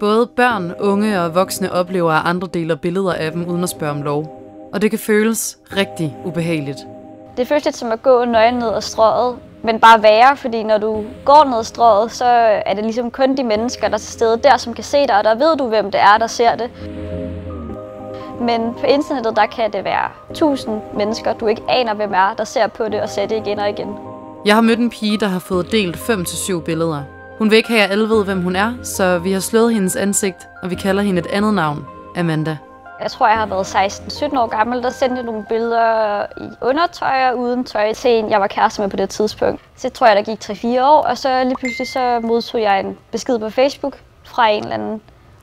Både børn, unge og voksne oplever, at andre deler billeder af dem uden at spørge om lov. Og det kan føles rigtig ubehageligt. Det føles lidt som at gå nøgen ned ad strået, men bare være, fordi når du går ned ad strået, så er det ligesom kun de mennesker, der er til stede der, som kan se dig, og der ved du, hvem det er, der ser det. Men på internettet, der kan det være tusind mennesker, du ikke aner, hvem er, der ser på det og ser det igen og igen. Jeg har mødt en pige, der har fået delt 5-7 billeder. Hun vil ikke have, at alle ved, hvem hun er, så vi har slået hendes ansigt, og vi kalder hende et andet navn, Amanda. Jeg tror, jeg har været 16-17 år gammel, der sendte jeg nogle billeder i undertøj og uden tøj til en, jeg var kæreste med på det tidspunkt. Så tror jeg, der gik 3-4 år, og så lige pludselig så modtog jeg en besked på Facebook fra en eller anden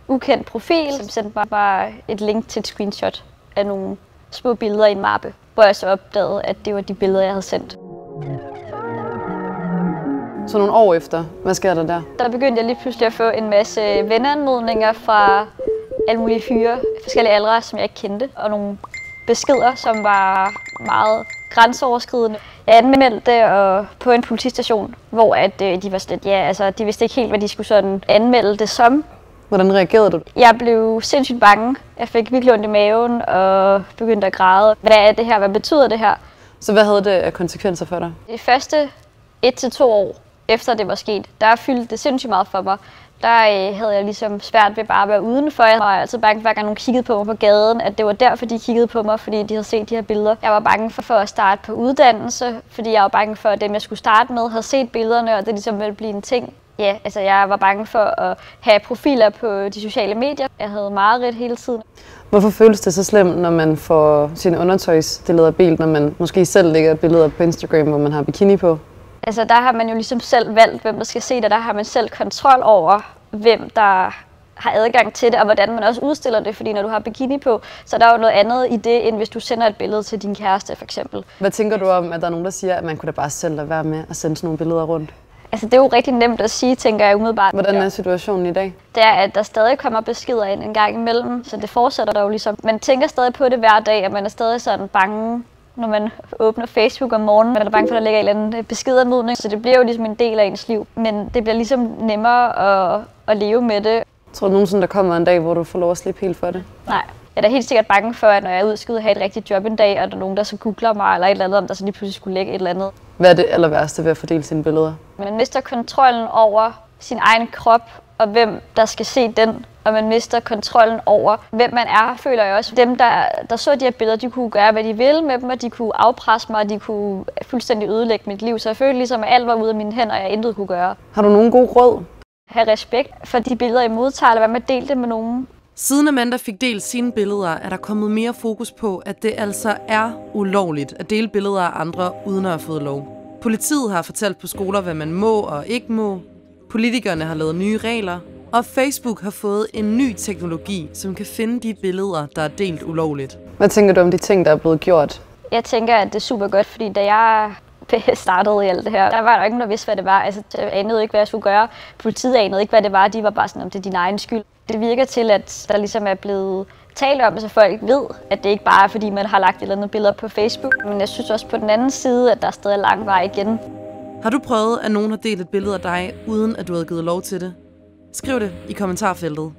ukendt profil, som sendte mig bare et link til et screenshot af nogle små billeder i en mappe, hvor jeg så opdagede, at det var de billeder, jeg havde sendt. Så nogle år efter, hvad sker der der? Der begyndte jeg lige pludselig at få en masse venneanmodninger fra alle mulige fyre, forskellige aldre, som jeg ikke kendte, og nogle beskeder, som var meget grænseoverskridende. Jeg anmeldte og på en politistation, hvor at, øh, de var slet, ja, altså, de vidste ikke helt, hvad de skulle sådan anmelde det som. Hvordan reagerede du? Jeg blev sindssygt bange. Jeg fik virkelig ondt i maven og begyndte at græde. Hvad er det her? Hvad betyder det her? Så hvad havde det af konsekvenser for dig? De første et til to år efter det var sket, der fyldte det sindssygt meget for mig. Der øh, havde jeg ligesom svært ved bare at være udenfor. Jeg var altid bange, hver gang nogen kiggede på mig på gaden, at det var derfor, de kiggede på mig, fordi de havde set de her billeder. Jeg var bange for, for at starte på uddannelse, fordi jeg var bange for, at dem, jeg skulle starte med, havde set billederne, og det ligesom ville blive en ting. Ja, altså jeg var bange for at have profiler på de sociale medier. Jeg havde meget ret hele tiden. Hvorfor føles det så slemt, når man får sine af bil, når man måske selv lægger billeder på Instagram, hvor man har bikini på? Altså der har man jo ligesom selv valgt, hvem der skal se det. Der har man selv kontrol over, hvem der har adgang til det, og hvordan man også udstiller det, fordi når du har bikini på, så er der jo noget andet i det, end hvis du sender et billede til din kæreste, for eksempel. Hvad tænker du om, at der er nogen, der siger, at man kunne da bare selv lade være med at sende sådan nogle billeder rundt? Altså, det er jo rigtig nemt at sige, tænker jeg umiddelbart. Hvordan er situationen i dag? Det er, at der stadig kommer beskeder ind en gang imellem, så det fortsætter der jo ligesom. Man tænker stadig på det hver dag, og man er stadig sådan bange når man åbner Facebook om morgenen. Man er bange for, at der ligger en eller anden beskedanmodning, så det bliver jo ligesom en del af ens liv. Men det bliver ligesom nemmere at, at leve med det. Tror du nogensinde, der kommer en dag, hvor du får lov at slippe helt for det? Nej. Jeg er da helt sikkert bange for, at når jeg er ude, skal ud have et rigtigt job en dag, og der er nogen, der så googler mig eller et eller andet, om der så lige pludselig skulle lægge et eller andet. Hvad er det aller værste ved at fordele sine billeder? Man mister kontrollen over sin egen krop, og hvem der skal se den, og man mister kontrollen over, hvem man er, føler jeg også. Dem, der, der så de her billeder, de kunne gøre, hvad de ville med dem, og de kunne afpresse mig, og de kunne fuldstændig ødelægge mit liv. Så jeg følte ligesom, at alt var ude af mine hænder, og jeg intet kunne gøre. Har du nogen god råd? Ha' respekt for de billeder, I modtager, eller hvad dele det med nogen. Siden Amanda fik delt sine billeder, er der kommet mere fokus på, at det altså er ulovligt at dele billeder af andre, uden at have fået lov. Politiet har fortalt på skoler, hvad man må og ikke må. Politikerne har lavet nye regler, og Facebook har fået en ny teknologi, som kan finde de billeder, der er delt ulovligt. Hvad tænker du om de ting, der er blevet gjort? Jeg tænker, at det er super godt, fordi da jeg startede i alt det her, der var der ikke nogen, der vidste, hvad det var. Altså, jeg anede ikke, hvad jeg skulle gøre. Politiet anede ikke, hvad det var. De var bare sådan, om det er din egen skyld. Det virker til, at der ligesom er blevet talt om, så folk ved, at det ikke bare er, fordi man har lagt et eller andet billeder på Facebook. Men jeg synes også på den anden side, at der er stadig lang vej igen. Har du prøvet, at nogen har delt et billede af dig, uden at du havde givet lov til det? Skriv det i kommentarfeltet.